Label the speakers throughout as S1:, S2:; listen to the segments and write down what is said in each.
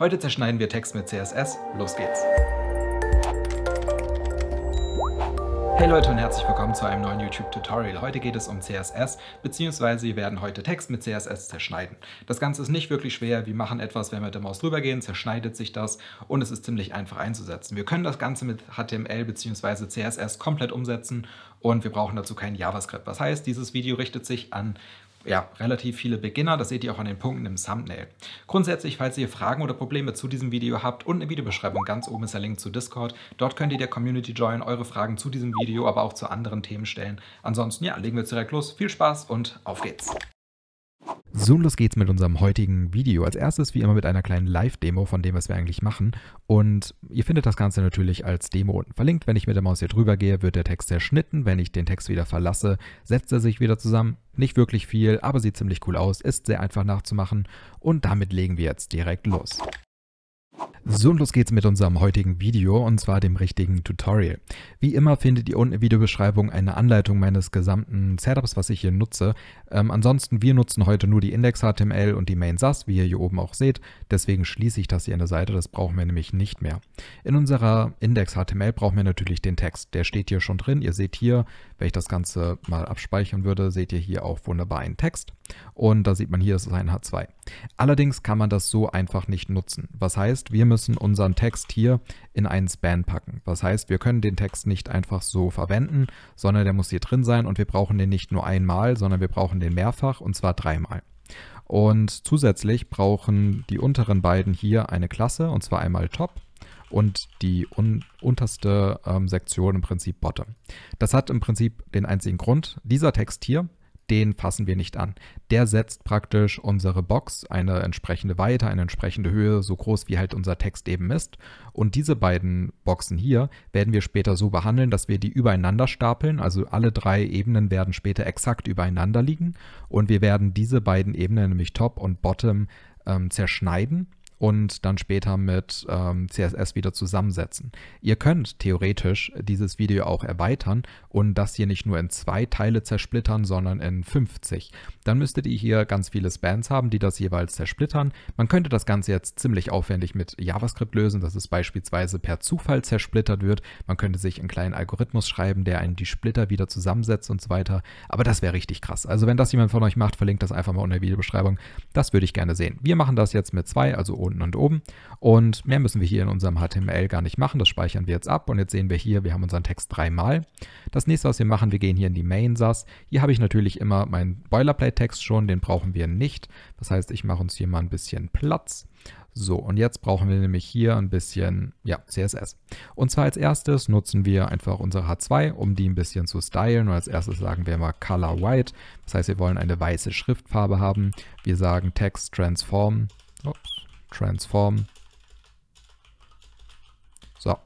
S1: Heute zerschneiden wir Text mit CSS. Los geht's! Hey Leute und herzlich willkommen zu einem neuen YouTube-Tutorial. Heute geht es um CSS, beziehungsweise wir werden heute Text mit CSS zerschneiden. Das Ganze ist nicht wirklich schwer, wir machen etwas, wenn wir mit der Maus drüber gehen, zerschneidet sich das und es ist ziemlich einfach einzusetzen. Wir können das Ganze mit HTML beziehungsweise CSS komplett umsetzen und wir brauchen dazu kein JavaScript. Das heißt, dieses Video richtet sich an ja, relativ viele Beginner. Das seht ihr auch an den Punkten im Thumbnail. Grundsätzlich, falls ihr Fragen oder Probleme zu diesem Video habt, unten in der Videobeschreibung ganz oben ist der Link zu Discord. Dort könnt ihr der Community joinen, eure Fragen zu diesem Video, aber auch zu anderen Themen stellen. Ansonsten, ja, legen wir jetzt direkt los. Viel Spaß und auf geht's! So, los geht's mit unserem heutigen Video. Als erstes wie immer mit einer kleinen Live-Demo von dem, was wir eigentlich machen. Und ihr findet das Ganze natürlich als Demo unten verlinkt. Wenn ich mit der Maus hier drüber gehe, wird der Text zerschnitten. Wenn ich den Text wieder verlasse, setzt er sich wieder zusammen. Nicht wirklich viel, aber sieht ziemlich cool aus, ist sehr einfach nachzumachen. Und damit legen wir jetzt direkt los. So, und los geht's mit unserem heutigen Video und zwar dem richtigen Tutorial. Wie immer findet ihr unten in der Videobeschreibung eine Anleitung meines gesamten Setups, was ich hier nutze. Ähm, ansonsten, wir nutzen heute nur die Index.html und die Main SAS, wie ihr hier oben auch seht. Deswegen schließe ich das hier an der Seite, das brauchen wir nämlich nicht mehr. In unserer Index.html brauchen wir natürlich den Text. Der steht hier schon drin. Ihr seht hier, wenn ich das Ganze mal abspeichern würde, seht ihr hier auch wunderbar einen Text. Und da sieht man hier, es ist ein H2. Allerdings kann man das so einfach nicht nutzen. Was heißt, wir müssen unseren Text hier in einen Span packen. Was heißt, wir können den Text nicht einfach so verwenden, sondern der muss hier drin sein und wir brauchen den nicht nur einmal, sondern wir brauchen den mehrfach und zwar dreimal. Und zusätzlich brauchen die unteren beiden hier eine Klasse und zwar einmal Top und die un unterste ähm, Sektion im Prinzip Bottom. Das hat im Prinzip den einzigen Grund, dieser Text hier, den fassen wir nicht an. Der setzt praktisch unsere Box eine entsprechende Weite, eine entsprechende Höhe, so groß wie halt unser Text eben ist. Und diese beiden Boxen hier werden wir später so behandeln, dass wir die übereinander stapeln. Also alle drei Ebenen werden später exakt übereinander liegen. Und wir werden diese beiden Ebenen, nämlich Top und Bottom, ähm, zerschneiden und dann später mit ähm, CSS wieder zusammensetzen. Ihr könnt theoretisch dieses Video auch erweitern und das hier nicht nur in zwei Teile zersplittern, sondern in 50. Dann müsstet ihr hier ganz viele Spans haben, die das jeweils zersplittern. Man könnte das Ganze jetzt ziemlich aufwendig mit JavaScript lösen, dass es beispielsweise per Zufall zersplittert wird. Man könnte sich einen kleinen Algorithmus schreiben, der einen die Splitter wieder zusammensetzt und so weiter. Aber das wäre richtig krass. Also wenn das jemand von euch macht, verlinkt das einfach mal unter der Videobeschreibung. Das würde ich gerne sehen. Wir machen das jetzt mit zwei, also ohne unten und oben. Und mehr müssen wir hier in unserem HTML gar nicht machen. Das speichern wir jetzt ab. Und jetzt sehen wir hier, wir haben unseren Text dreimal. Das nächste, was wir machen, wir gehen hier in die Main SAS. Hier habe ich natürlich immer meinen Boilerplate-Text schon. Den brauchen wir nicht. Das heißt, ich mache uns hier mal ein bisschen Platz. So, und jetzt brauchen wir nämlich hier ein bisschen ja, CSS. Und zwar als erstes nutzen wir einfach unsere H2, um die ein bisschen zu stylen. Und als erstes sagen wir mal Color White. Das heißt, wir wollen eine weiße Schriftfarbe haben. Wir sagen Text Transform. Ups. Transform. So,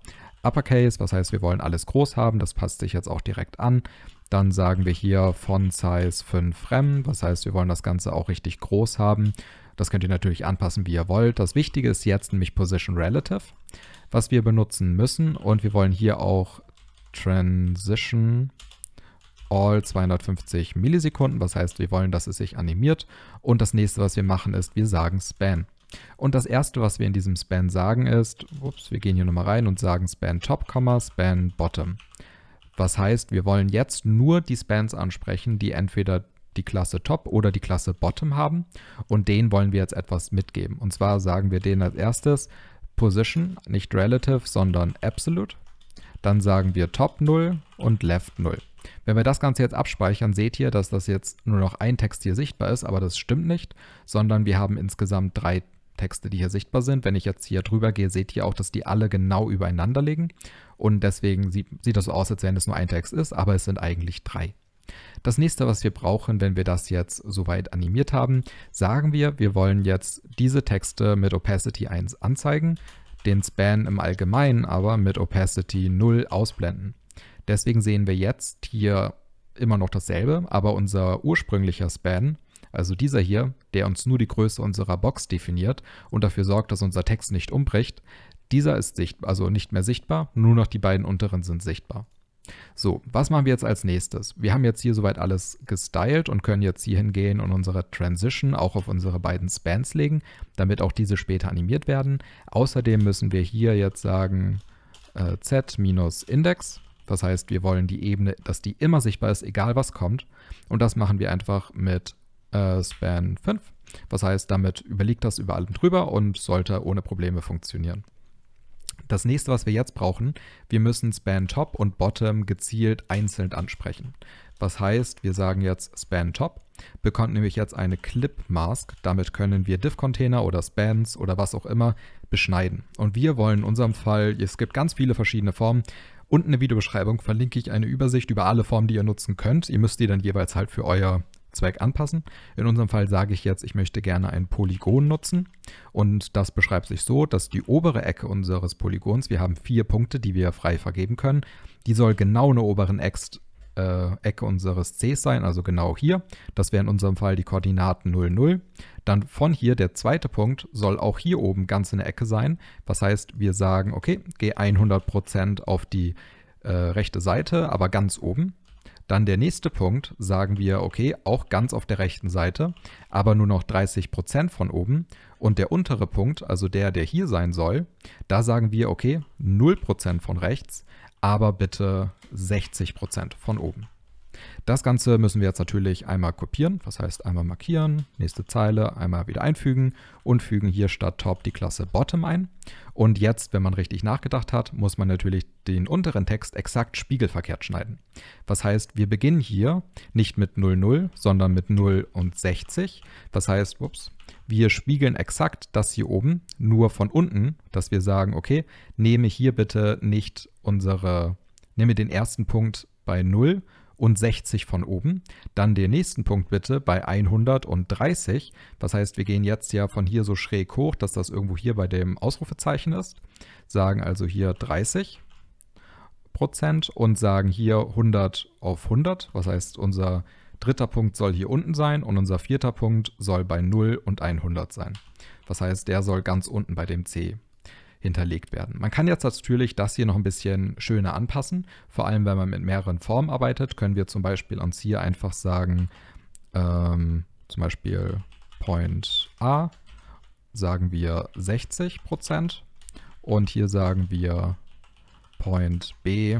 S1: Uppercase, was heißt, wir wollen alles groß haben, das passt sich jetzt auch direkt an. Dann sagen wir hier Font Size 5 Rem, was heißt, wir wollen das Ganze auch richtig groß haben. Das könnt ihr natürlich anpassen, wie ihr wollt. Das Wichtige ist jetzt nämlich Position Relative, was wir benutzen müssen. Und wir wollen hier auch Transition All 250 Millisekunden, was heißt, wir wollen, dass es sich animiert. Und das nächste, was wir machen, ist, wir sagen Span. Und das erste, was wir in diesem Span sagen ist, ups, wir gehen hier nochmal rein und sagen Span Top, Span Bottom. Was heißt, wir wollen jetzt nur die Spans ansprechen, die entweder die Klasse Top oder die Klasse Bottom haben und denen wollen wir jetzt etwas mitgeben. Und zwar sagen wir denen als erstes Position, nicht Relative, sondern Absolute. Dann sagen wir Top 0 und Left 0. Wenn wir das Ganze jetzt abspeichern, seht ihr, dass das jetzt nur noch ein Text hier sichtbar ist, aber das stimmt nicht, sondern wir haben insgesamt drei Texte, die hier sichtbar sind. Wenn ich jetzt hier drüber gehe, seht ihr auch, dass die alle genau übereinander liegen. Und deswegen sieht, sieht das so aus, als wenn es nur ein Text ist, aber es sind eigentlich drei. Das nächste, was wir brauchen, wenn wir das jetzt soweit animiert haben, sagen wir, wir wollen jetzt diese Texte mit Opacity 1 anzeigen, den Span im Allgemeinen aber mit Opacity 0 ausblenden. Deswegen sehen wir jetzt hier immer noch dasselbe, aber unser ursprünglicher Span also dieser hier, der uns nur die Größe unserer Box definiert und dafür sorgt, dass unser Text nicht umbricht, dieser ist sichtbar, also nicht mehr sichtbar, nur noch die beiden unteren sind sichtbar. So, was machen wir jetzt als nächstes? Wir haben jetzt hier soweit alles gestylt und können jetzt hier hingehen und unsere Transition auch auf unsere beiden Spans legen, damit auch diese später animiert werden. Außerdem müssen wir hier jetzt sagen äh, z-index. Das heißt, wir wollen die Ebene, dass die immer sichtbar ist, egal was kommt. Und das machen wir einfach mit äh, Span 5. Was heißt, damit überliegt das über allem drüber und sollte ohne Probleme funktionieren. Das nächste, was wir jetzt brauchen, wir müssen Span Top und Bottom gezielt einzeln ansprechen. Was heißt, wir sagen jetzt Span Top, bekommt nämlich jetzt eine Clip Mask. Damit können wir Div-Container oder Spans oder was auch immer beschneiden. Und wir wollen in unserem Fall, es gibt ganz viele verschiedene Formen. Unten in der Videobeschreibung verlinke ich eine Übersicht über alle Formen, die ihr nutzen könnt. Ihr müsst die dann jeweils halt für euer Zweck anpassen. In unserem Fall sage ich jetzt, ich möchte gerne ein Polygon nutzen und das beschreibt sich so, dass die obere Ecke unseres Polygons, wir haben vier Punkte, die wir frei vergeben können, die soll genau in der oberen Ex äh, Ecke unseres Cs sein, also genau hier. Das wäre in unserem Fall die Koordinaten 0, 0. Dann von hier der zweite Punkt soll auch hier oben ganz in der Ecke sein. Was heißt, wir sagen, okay, geh 100% auf die äh, rechte Seite, aber ganz oben. Dann der nächste Punkt, sagen wir, okay, auch ganz auf der rechten Seite, aber nur noch 30% von oben. Und der untere Punkt, also der, der hier sein soll, da sagen wir, okay, 0% von rechts, aber bitte 60% von oben. Das Ganze müssen wir jetzt natürlich einmal kopieren, das heißt einmal markieren, nächste Zeile, einmal wieder einfügen und fügen hier statt Top die Klasse Bottom ein. Und jetzt, wenn man richtig nachgedacht hat, muss man natürlich den unteren Text exakt spiegelverkehrt schneiden. Was heißt, wir beginnen hier nicht mit 00, sondern mit 0 und 60. Das heißt, ups, wir spiegeln exakt das hier oben, nur von unten, dass wir sagen, okay, nehme hier bitte nicht unsere, nehme den ersten Punkt bei 0 und 60 von oben. Dann den nächsten Punkt bitte bei 130. Das heißt, wir gehen jetzt ja von hier so schräg hoch, dass das irgendwo hier bei dem Ausrufezeichen ist. Sagen also hier 30 Prozent und sagen hier 100 auf 100. Was heißt, unser dritter Punkt soll hier unten sein und unser vierter Punkt soll bei 0 und 100 sein. Das heißt, der soll ganz unten bei dem C hinterlegt werden. Man kann jetzt natürlich das hier noch ein bisschen schöner anpassen. Vor allem, wenn man mit mehreren Formen arbeitet, können wir zum Beispiel uns hier einfach sagen, ähm, zum Beispiel Point A, sagen wir 60% und hier sagen wir Point B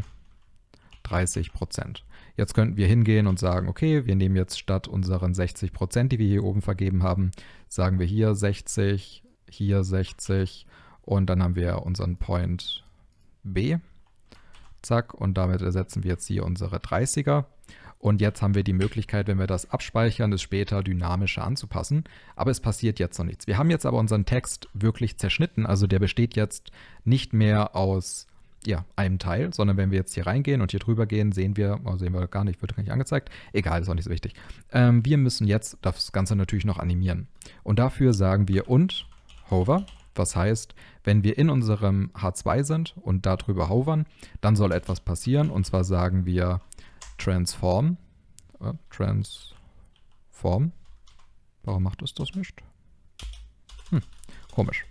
S1: 30% Jetzt könnten wir hingehen und sagen, okay, wir nehmen jetzt statt unseren 60% die wir hier oben vergeben haben, sagen wir hier 60, hier 60 und dann haben wir unseren Point B. Zack. Und damit ersetzen wir jetzt hier unsere 30er. Und jetzt haben wir die Möglichkeit, wenn wir das abspeichern, es später dynamischer anzupassen. Aber es passiert jetzt noch nichts. Wir haben jetzt aber unseren Text wirklich zerschnitten. Also der besteht jetzt nicht mehr aus ja, einem Teil, sondern wenn wir jetzt hier reingehen und hier drüber gehen, sehen wir, oh, sehen wir gar nicht, wird gar nicht angezeigt. Egal, ist auch nicht so wichtig. Ähm, wir müssen jetzt das Ganze natürlich noch animieren. Und dafür sagen wir und hover was heißt, wenn wir in unserem H2 sind und darüber hovern, dann soll etwas passieren. Und zwar sagen wir transform. Äh, transform. Warum macht es das nicht? Hm, komisch.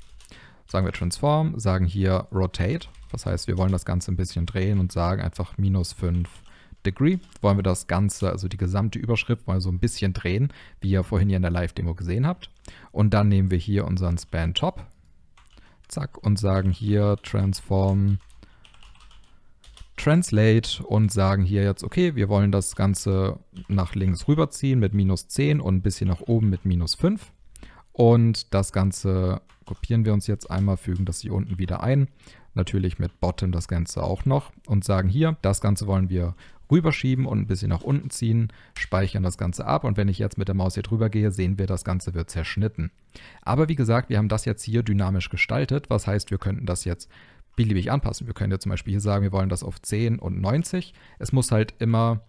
S1: Sagen wir transform, sagen hier rotate. Das heißt, wir wollen das Ganze ein bisschen drehen und sagen einfach minus 5 Degree. Wollen wir das Ganze, also die gesamte Überschrift, mal so ein bisschen drehen, wie ihr vorhin hier in der Live-Demo gesehen habt. Und dann nehmen wir hier unseren Span Top zack, und sagen hier transform translate und sagen hier jetzt, okay, wir wollen das Ganze nach links rüberziehen mit minus 10 und ein bisschen nach oben mit minus 5. Und das Ganze kopieren wir uns jetzt einmal, fügen das hier unten wieder ein. Natürlich mit Bottom das Ganze auch noch und sagen hier, das Ganze wollen wir rüberschieben und ein bisschen nach unten ziehen, speichern das Ganze ab und wenn ich jetzt mit der Maus hier drüber gehe, sehen wir, das Ganze wird zerschnitten. Aber wie gesagt, wir haben das jetzt hier dynamisch gestaltet, was heißt, wir könnten das jetzt beliebig anpassen. Wir können ja zum Beispiel hier sagen, wir wollen das auf 10 und 90. Es muss halt immer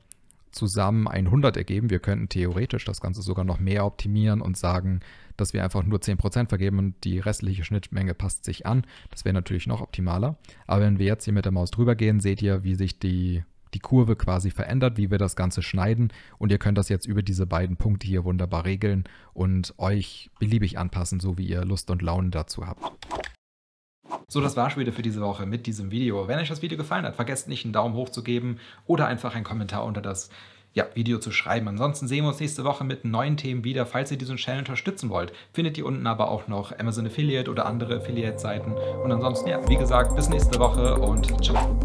S1: zusammen 100 ergeben. Wir könnten theoretisch das Ganze sogar noch mehr optimieren und sagen, dass wir einfach nur 10% vergeben und die restliche Schnittmenge passt sich an. Das wäre natürlich noch optimaler. Aber wenn wir jetzt hier mit der Maus drüber gehen, seht ihr, wie sich die die Kurve quasi verändert, wie wir das Ganze schneiden. Und ihr könnt das jetzt über diese beiden Punkte hier wunderbar regeln und euch beliebig anpassen, so wie ihr Lust und Laune dazu habt. So, das war schon wieder für diese Woche mit diesem Video. Wenn euch das Video gefallen hat, vergesst nicht einen Daumen hoch zu geben oder einfach einen Kommentar unter das ja, Video zu schreiben. Ansonsten sehen wir uns nächste Woche mit neuen Themen wieder. Falls ihr diesen Channel unterstützen wollt, findet ihr unten aber auch noch Amazon Affiliate oder andere Affiliate-Seiten. Und ansonsten, ja, wie gesagt, bis nächste Woche und ciao.